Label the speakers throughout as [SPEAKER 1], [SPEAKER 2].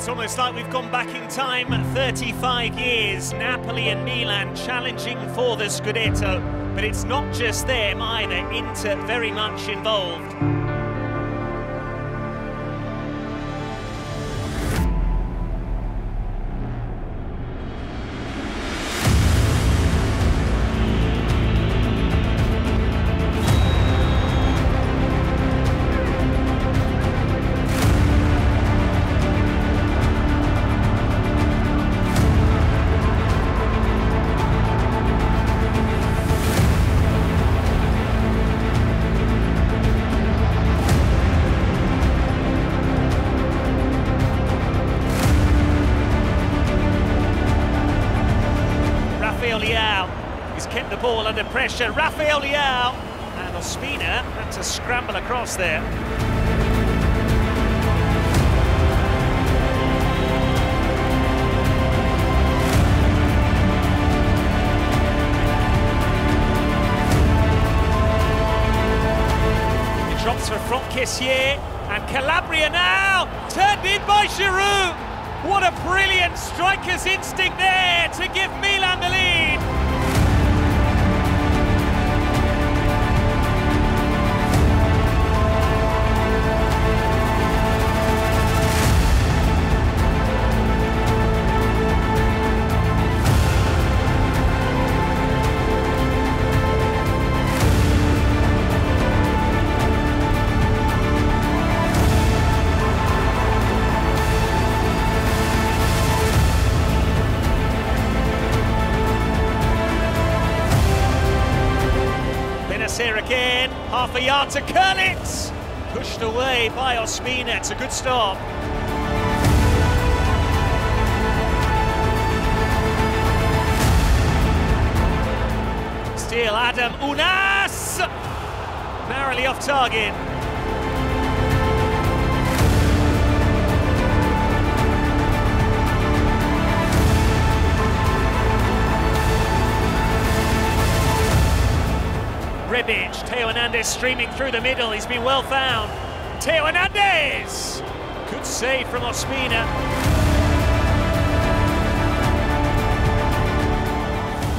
[SPEAKER 1] It's almost like we've gone back in time 35 years. Napoli and Milan challenging for the Scudetto. But it's not just them either. Inter very much involved. He's kept the ball under pressure. Rafael Leao. And Ospina had to scramble across there. It drops for Franck Kessié. And Calabria now turned in by Giroud. What a brilliant striker's instinct there to give Milan the lead. Bennacer again, half a yard to curl it. Pushed away by Ospina. It's a good stop. Still Adam Ounas. Narrowly off target. Rebic, Theo Hernandez streaming through the middle. He's been well found. Theo Hernandez! Good save from Ospina.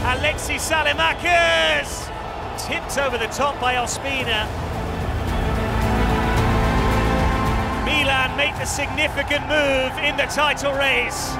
[SPEAKER 1] Alexis Saelemaekers! Tipped over the top by Ospina. Milan make the significant move in the title race.